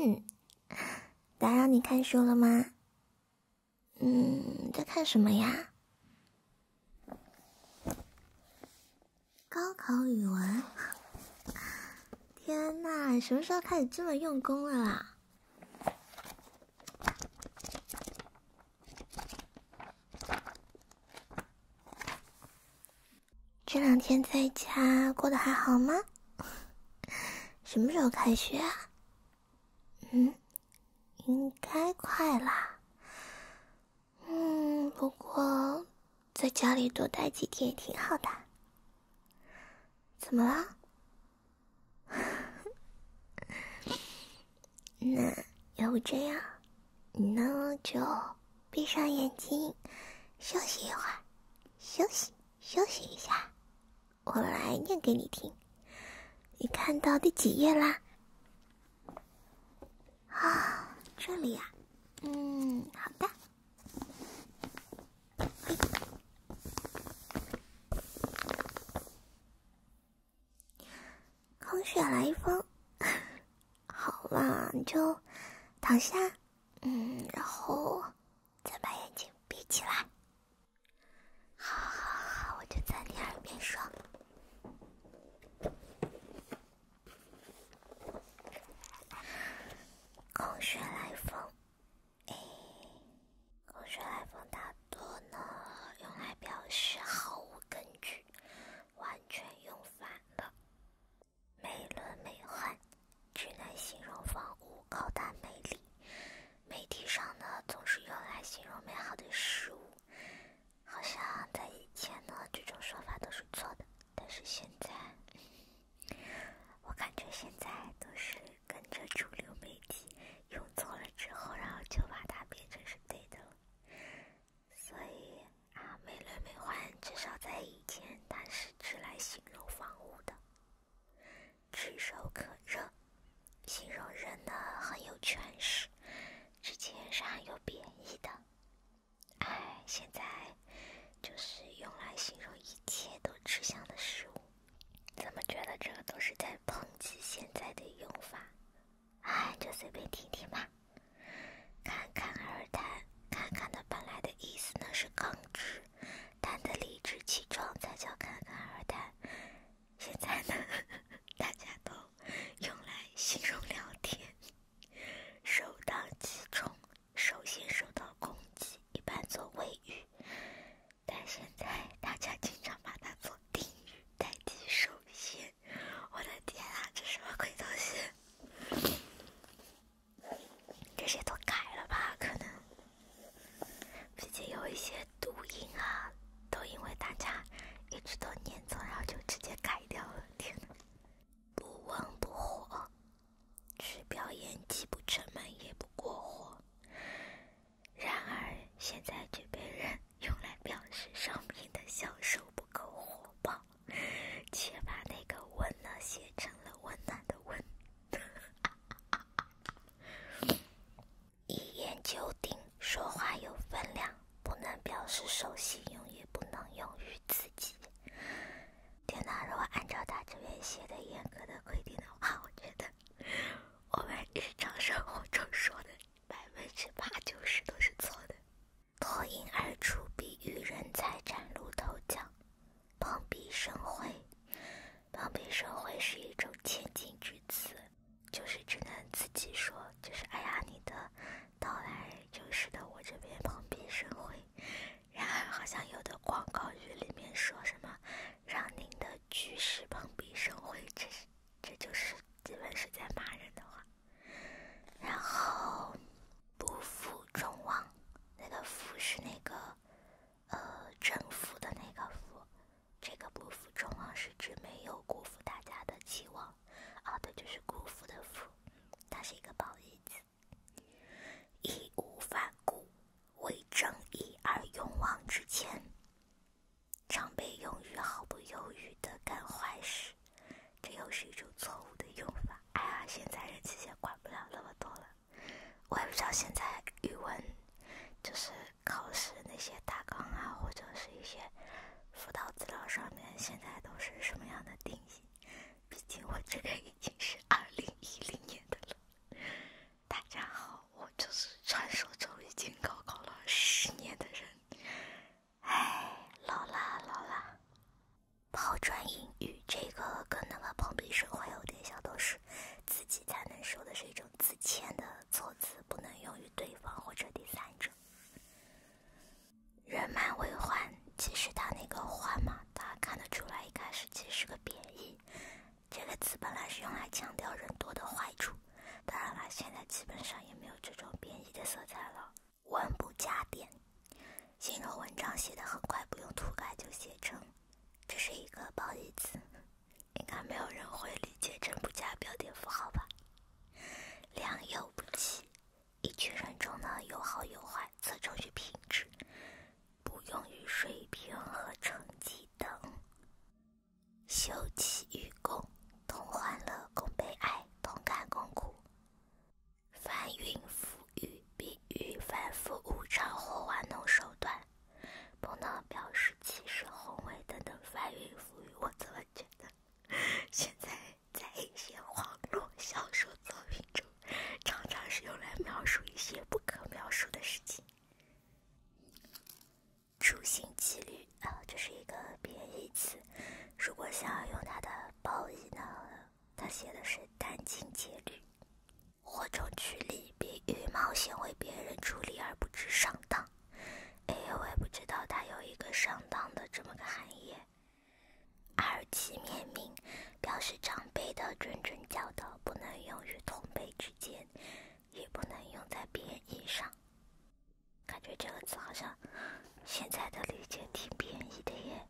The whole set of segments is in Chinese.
嗯，打扰你看书了吗？嗯，在看什么呀？高考语文。天呐，什么时候开始这么用功了啦？这两天在家过得还好吗？什么时候开学啊？嗯，应该快啦。嗯，不过在家里多待几天也挺好的。怎么了？那要不这样，你呢就闭上眼睛休息一会儿，休息休息一下。我来念给你听，你看到第几页啦？啊，这里呀，嗯，好的。空穴来风，好啦，你就躺下，嗯，然后再把眼睛闭起来。好好好，我就在你耳边说。是守信用也不能用于自己。天呐如果按照他这边写的严格的规定的话我觉得我们日常生活中说的百分之八九十都是错的。脱颖而出比喻人才崭露头角蓬荜生辉。蓬荜生辉是一种谦敬之词就是只能自己说写的是“殚精竭虑”，火中取栗比喻冒险为别人出力而不知上当。哎呦，我也不知道它有一个“上当”的这么个含义。耳提面命，表示长辈的谆谆教导，不能用于同辈之间，也不能用在贬义上。感觉这个词好像现在的理解挺贬义的耶。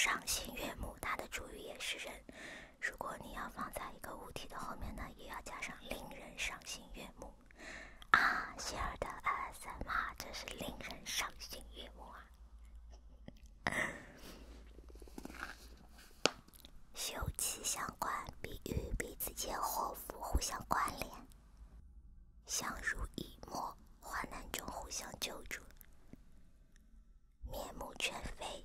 赏心悦目，它的主语也是人。如果你要放在一个物体的后面呢，也要加上令人赏心悦目。啊，希尔的 ASMR 真是令人赏心悦目啊！休戚相关，比喻彼此间祸福互相关联，相濡以沫，患难中互相救助。面目全非，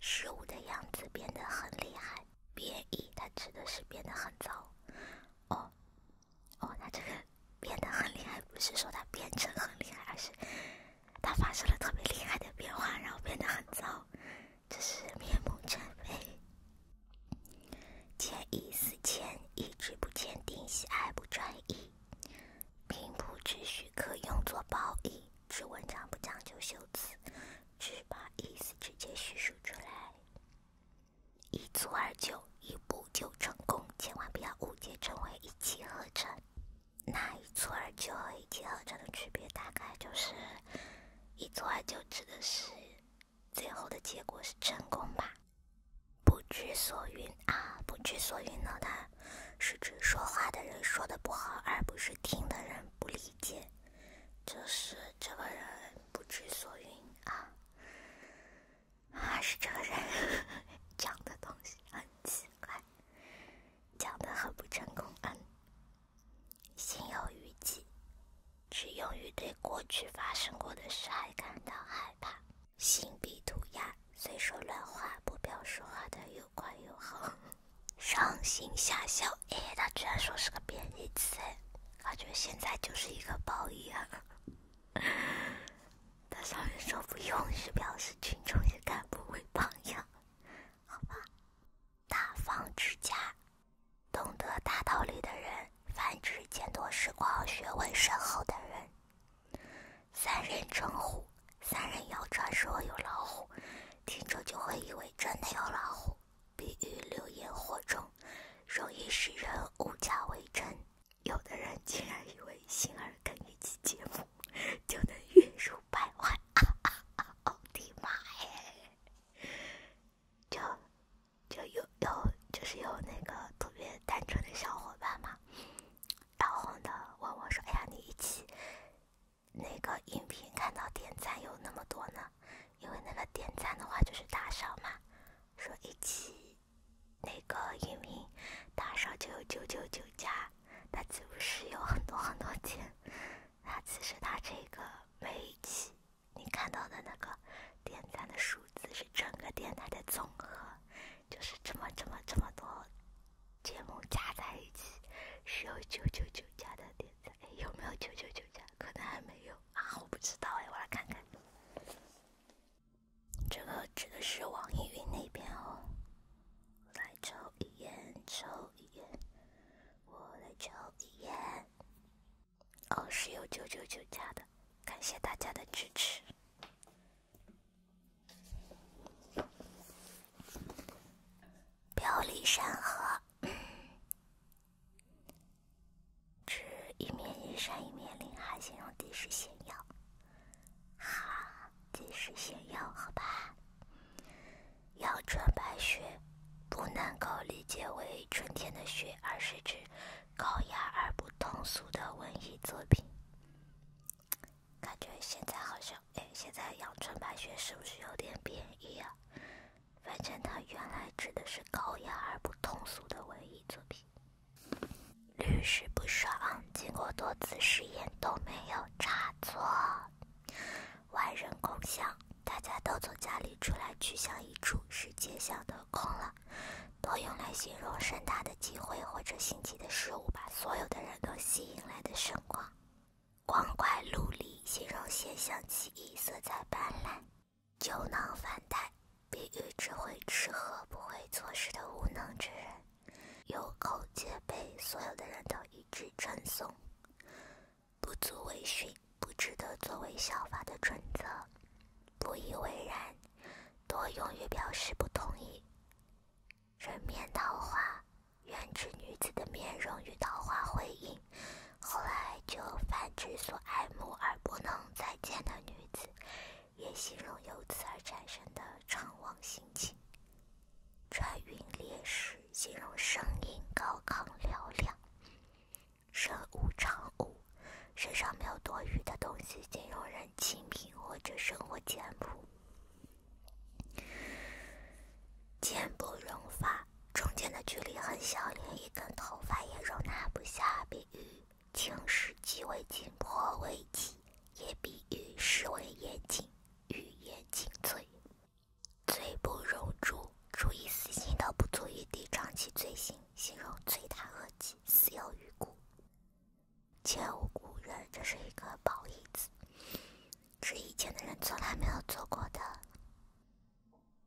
事物的样子变得很厉害。贬义，它指的是变得很糟。哦，哦，那这个变得很厉害，不是说它变成很厉害，而是它发生了特别厉害的变化，然后变得很糟。这是面目全非。见异思迁，意志不坚定，喜爱不专一。平铺直叙，可用作褒义，指文章不讲究修辞，只把意思直接叙述。一蹴而就，一步就成功，千万不要误解成为一气呵成。那一蹴而就和一气呵成的区别，大概就是一蹴而就指的是最后的结果是成功吧。不知所云啊，不知所云呢，它是指说话的人说的不好，而不是听的人不理解。就是这个人不知所云啊，还是这个人讲的东西很奇怪，讲的很不成功。嗯，心有余悸，只用于对过去发生过的事还感到害怕。心比涂鸦，虽说乱话，不表说话的又快又好。上行下效，哎，他居然说是个贬义词，哎，感觉现在就是一个褒义啊。他上面说不用，是表示群众也干不为榜样，好吧？大方之家，懂得大道理的人，泛指见多识广、学问深。三人成虎，三人谣传说有老虎，听着就会以为真的有老虎。比喻流言惑众，容易使人误假为真。有的人竟然以为星儿跟一期节目就能月入百万，啊啊啊！我的妈耶！就就有有就是有那个特别单纯的小伙伴嘛，然后呢问我说：“哎呀，你一期那个音多呢？因为那个点赞的话就是打赏嘛，说一期那个音频打赏就有九九九加，他岂不是有很多很多钱？那其实他这个每一期你看到的那个点赞的数字是整个电台的总和，就是这么这么这么多节目加在一起是有九九九加的点赞。有没有九九九加？可能还没有啊，我不知道哎，我来看看。这个指的是网易云那边哦。来瞅一眼，瞅一眼，我来瞅一眼。哦，是有九九九加的，感谢大家的支持。表里山河，指一面一山一面林海，形容地势险要。哈，地势险要好吧阳春白雪不能够理解为春天的雪，而是指高雅而不通俗的文艺作品。感觉现在好像，哎，现在阳春白雪是不是有点贬义啊？反正它原来指的是高雅而不通俗的文艺作品。屡试不爽，经过多次试验都没有差错。万人空巷，大家都从家里出来去向一处，是街巷都空了，多用来形容盛大的机会或者新奇的事物，把所有的人都吸引来的盛况。光怪陆离，形容现象奇异、色彩斑斓。酒囊饭袋，比喻只会吃喝不会做事的无能之人。有口皆碑，所有的人都一致称颂。不足为训，不值得作为效法的准则。不以为然，多用于表示不同意。人面桃花，原指女子的面容与桃花辉映，后来就泛指所爱慕而不能再见的女子，也形容由此而产生的怅惘心情。穿云裂石，形容声音高亢嘹亮；身无长物，身上多余的东西，形容人清贫或者生活简朴。肩不容发，中间的距离很小，连一根头发也容纳不下，比喻情势极为紧迫危急，也比喻视为严谨，语言紧催。罪不容诛。注意死刑都不足以抵偿其罪行，形容罪大恶极，死有余辜。前无这是一个褒义词，是以前的人从来没有做过的。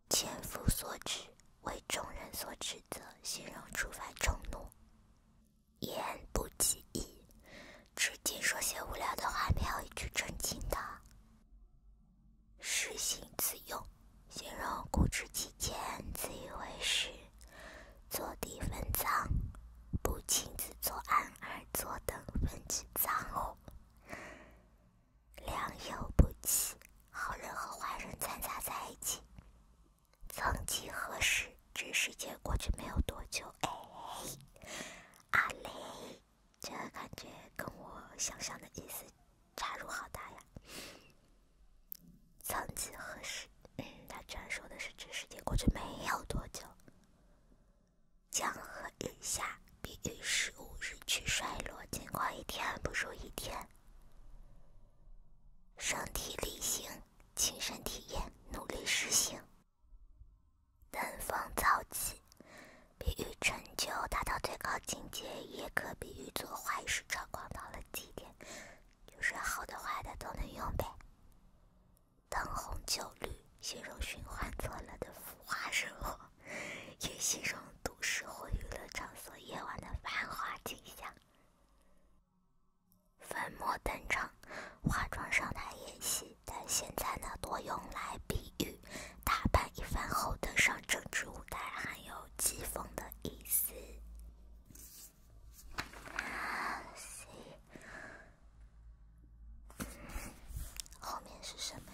千夫所指，为众人所指责，形容触犯众怒。言不及义，至今说些无聊的话，没有一句正经的。实行自用。形容固执己见、自以为是、坐地分赃、不亲自作案而坐等分之赃物。良莠不齐，好人和坏人掺杂在一起。曾几何时，这时间过去没有多久，哎，阿雷，这感觉跟我意思差入好大呀。曾几何时。这样说的是指时间过去没有多久。江河日下，比喻事物日趋衰落，情况一天不如一天。身体力行，亲身体验，努力实行。登峰造极，比喻成就达到最高境界，也可比喻做坏事猖狂到了极，就是好的坏的都能用呗。灯红酒绿。形容循环错了的浮华生活，也形容都市或娱乐场所夜晚的繁华景象。粉墨登场，化妆上台演戏，但现在呢，多用来比喻打扮一番后登上政治舞台，含有讥讽的意思。后面是什么？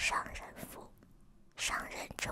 嫁作商人者。